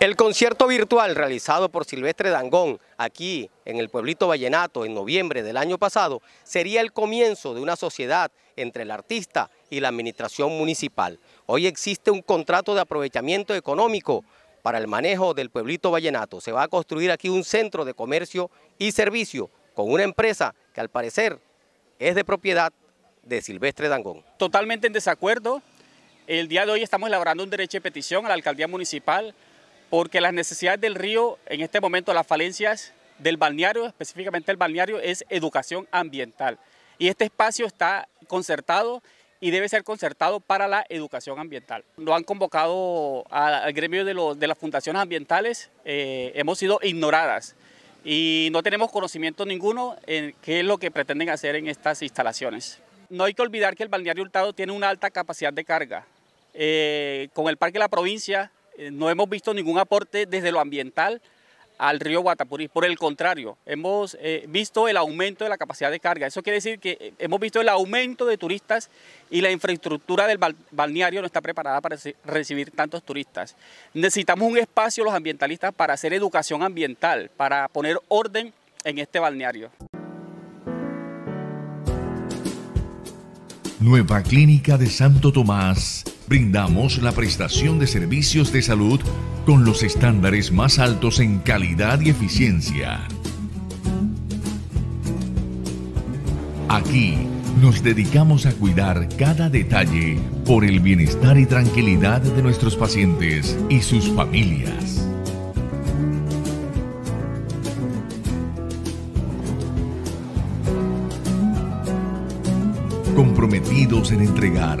El concierto virtual realizado por Silvestre Dangón aquí en el pueblito Vallenato en noviembre del año pasado sería el comienzo de una sociedad entre el artista y la administración municipal. Hoy existe un contrato de aprovechamiento económico para el manejo del pueblito Vallenato. Se va a construir aquí un centro de comercio y servicio con una empresa que al parecer es de propiedad de Silvestre Dangón. Totalmente en desacuerdo. El día de hoy estamos elaborando un derecho de petición a la alcaldía municipal porque las necesidades del río, en este momento las falencias del balneario, específicamente el balneario, es educación ambiental. Y este espacio está concertado y debe ser concertado para la educación ambiental. Lo han convocado al gremio de, las fundaciones ambientales, eh, hemos sido ignoradas y no tenemos conocimiento ninguno en qué es lo que pretenden hacer en estas instalaciones. No hay que olvidar que el balneario Hurtado tiene una alta capacidad de carga. Eh, con el Parque de la Provincia no hemos visto ningún aporte desde lo ambiental al río Guatapurí. Por el contrario, hemos eh, visto el aumento de la capacidad de carga. Eso quiere decir que eh, hemos visto el aumento de turistas y la infraestructura del balneario no está preparada para recibir tantos turistas. Necesitamos un espacio los ambientalistas para hacer educación ambiental, para poner orden en este balneario. Nueva Clínica de Santo Tomás brindamos la prestación de servicios de salud con los estándares más altos en calidad y eficiencia. Aquí nos dedicamos a cuidar cada detalle por el bienestar y tranquilidad de nuestros pacientes y sus familias. comprometidos en entregar